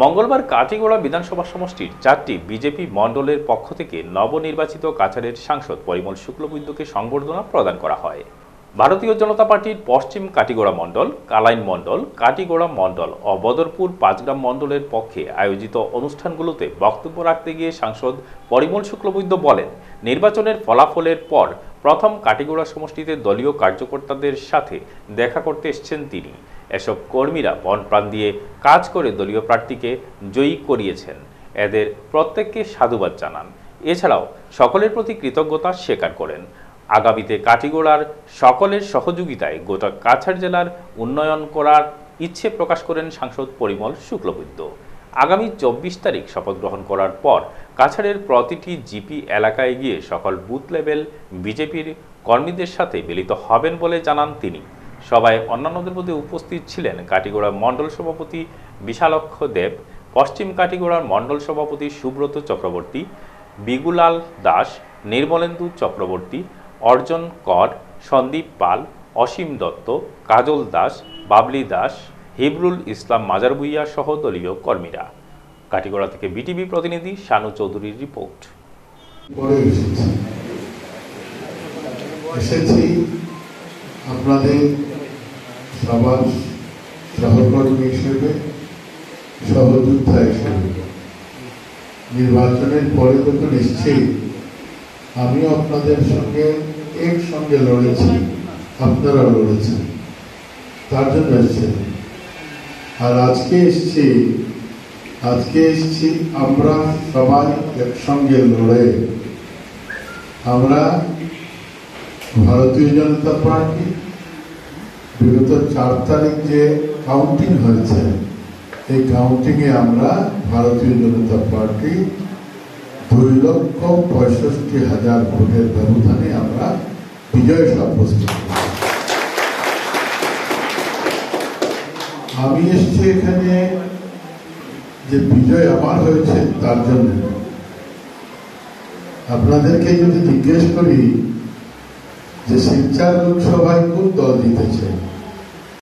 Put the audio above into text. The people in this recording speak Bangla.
মঙ্গলবার কাটিগোড়া বিধানসভা সমষ্টির চারটি বিজেপি মণ্ডলের পক্ষ থেকে নবনির্বাচিত কাছাড়ের সাংসদ পরিমল শুক্লবৈদ্যকে সংবর্ধনা প্রদান করা হয়। ভারতীয় জনতা পার্টির পশ্চিম কাটিগোড়া মণ্ডল, কালাইন মণ্ডল কাটিগোড়া মণ্ডল ও বদরপুর পাঁচগ্রাম মণ্ডলের পক্ষে আয়োজিত অনুষ্ঠানগুলোতে বক্তব্য রাখতে গিয়ে সাংসদ পরিমল শুক্লবৈদ্য বলেন, নির্বাচনের ফলাফলের পর প্রথম কাটিগোড়া সমষ্টিতে দলীয় কার্যকর্তাদের সাথে দেখা করতে এসছেন তিনি। এসব কর্মীরা প্রাণ দিয়ে কাজ করে দলীয় প্রার্থীকে জয়ী করিয়েছেন। এদের প্রত্যেককে সাধুবাদ জানান। এছাড়াও সকলের প্রতি কৃতজ্ঞতা স্বীকার করেন। আগামীতে কাটিগোড়ার সকলের সহযোগিতায় গোটা কাছাড় জেলার উন্নয়ন করার ইচ্ছে প্রকাশ করেন সাংসদ পরিমল শুক্লবৈদ্য। আগামী চব্বিশ তারিখ শপথ গ্রহণ করার পর কাছাড়ের প্রতিটি জিপি এলাকায় গিয়ে সকল বুথ লেভেল বিজেপির কর্মীদের সাথে মিলিত হবেন বলে জানান তিনি। সবাই অন্যান্যদের মধ্যে উপস্থিত ছিলেন কাটিগোড়া মণ্ডল সভাপতি বিশালক্ষ দেব, পশ্চিম কাটিগোড়ার মণ্ডল সভাপতি সুব্রত চক্রবর্তী, বিগুলাল দাস, নির্মলেন্দু চক্রবর্তী, অর্জন কর, সন্দীপ পাল, অসীম দত্ত, কাজল দাস, বাবলি দাস, হিবরুল ইসলাম মাজারবুইয়া সহ দলীয় কর্মীরা। কাটিগড়া থেকে বিটিভি প্রতিনিধি শানু চৌধুরীর রিপোর্ট। আপনাদের সবার সহকর্মী হিসেবে, সহযোদ্ধা হিসেবে। নির্বাচনের পরে তো নিশ্চয়ই আমিও আপনাদের সঙ্গে একসঙ্গে লড়েছি, আপনারাও লড়েছেন। তার জন্য এসছেন আর আজকে এসছি আজকে এসছি আমরা সবাই একসঙ্গে লড়ে। আমরা ভারতীয় জনতা পার্টি বিগত চার তারিখ যে কাউন্টিং হয়েছে, এই কাউন্টিংয়ে আমরা ভারতীয় জনতা পার্টি দুই লক্ষ পঁয়ষট্টি হাজার ভোটের ব্যবধানে আমরা বিজয় সাব্যস্ত আমি এসছি এখানে যে বিজয় আমার হয়েছে, তার জন্য। আপনাদেরকে যদি জিজ্ঞেস করি যে শিলচার লোকসভায় কোন দল জিতেছে